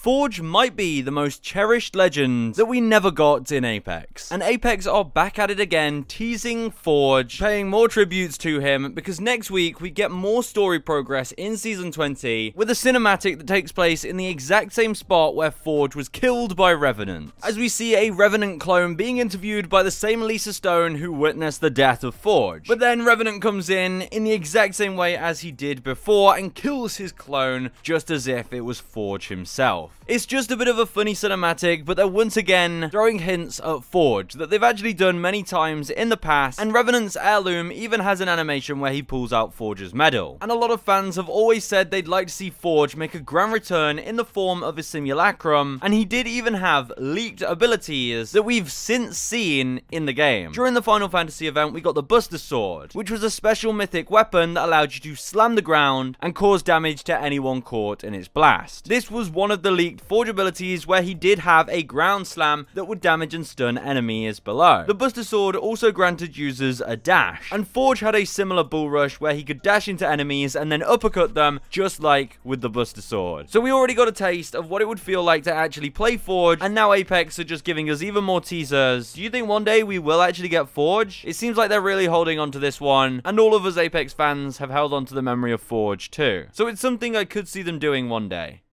Forge might be the most cherished legend that we never got in Apex. And Apex are back at it again, teasing Forge, paying more tributes to him, because next week we get more story progress in Season 20 with a cinematic that takes place in the exact same spot where Forge was killed by Revenant. As we see a Revenant clone being interviewed by the same Lisa Stone who witnessed the death of Forge. But then Revenant comes in in the exact same way as he did before and kills his clone just as if it was Forge himself. It's just a bit of a funny cinematic, but they're once again throwing hints at Forge that they've actually done many times in the past, and Revenant's heirloom even has an animation where he pulls out Forge's medal. And a lot of fans have always said they'd like to see Forge make a grand return in the form of a simulacrum, and he did even have leaked abilities that we've since seen in the game. During the Final Fantasy event, we got the Buster Sword, which was a special mythic weapon that allowed you to slam the ground and cause damage to anyone caught in its blast. This was one of the leaked Forge abilities where he did have a ground slam that would damage and stun enemies below. The Buster Sword also granted users a dash, and Forge had a similar bull rush where he could dash into enemies and then uppercut them just like with the Buster Sword. So we already got a taste of what it would feel like to actually play Forge, and now Apex are just giving us even more teasers. Do you think one day we will actually get Forge? It seems like they're really holding on to this one, and all of us Apex fans have held on to the memory of Forge too. So it's something I could see them doing one day.